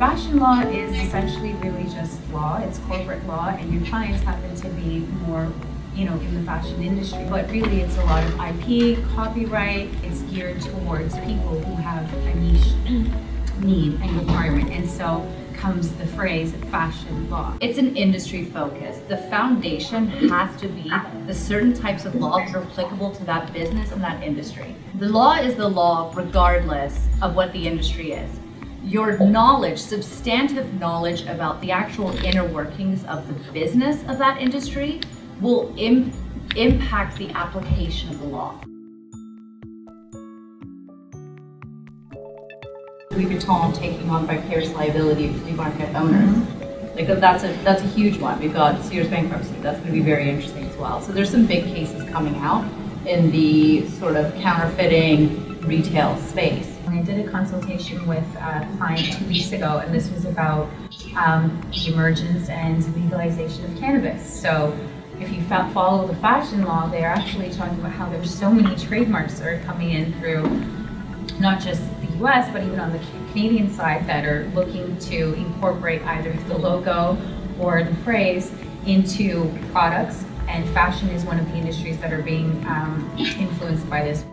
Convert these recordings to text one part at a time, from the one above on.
Fashion law is essentially really just law. It's corporate law, and your clients happen to be more, you know, in the fashion industry. But really, it's a lot of IP, copyright. It's geared towards people who have a niche need and requirement. And so comes the phrase fashion law. It's an industry focus. The foundation has to be the certain types of laws that are applicable to that business and that industry. The law is the law regardless of what the industry is your knowledge, substantive knowledge about the actual inner workings of the business of that industry will Im impact the application of the law. Louis Vuitton taking on vicarious liability of flea market owners. Mm -hmm. Like that's a that's a huge one. We've got Sears bankruptcy. That's going to be very interesting as well. So there's some big cases coming out in the sort of counterfeiting retail space. I did a consultation with a client two weeks ago, and this was about um, the emergence and legalization of cannabis. So if you follow the fashion law, they're actually talking about how there's so many trademarks that are coming in through not just the US, but even on the Canadian side that are looking to incorporate either the logo or the phrase into products. And fashion is one of the industries that are being um, influenced by this.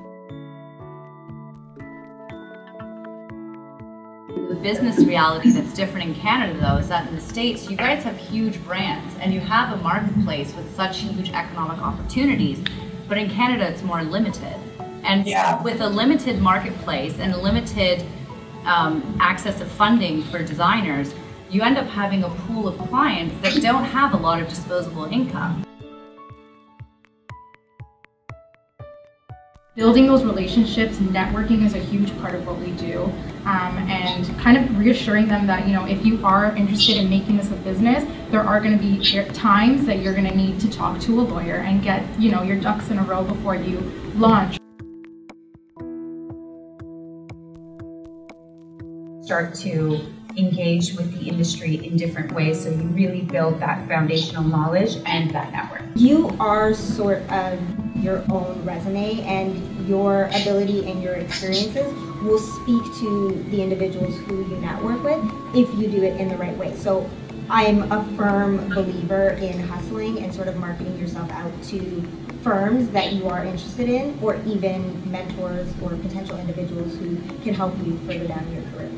The business reality that's different in Canada, though, is that in the States, you guys have huge brands and you have a marketplace with such huge economic opportunities. But in Canada, it's more limited. And yeah. with a limited marketplace and a limited um, access of funding for designers, you end up having a pool of clients that don't have a lot of disposable income. Building those relationships, networking is a huge part of what we do, um, and kind of reassuring them that you know if you are interested in making this a business, there are going to be times that you're going to need to talk to a lawyer and get you know your ducks in a row before you launch. Start to engage with the industry in different ways so you really build that foundational knowledge and that network. You are sort of your own resume and your ability and your experiences will speak to the individuals who you network with if you do it in the right way. So I'm a firm believer in hustling and sort of marketing yourself out to firms that you are interested in or even mentors or potential individuals who can help you further down your career.